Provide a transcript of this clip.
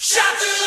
Shut up!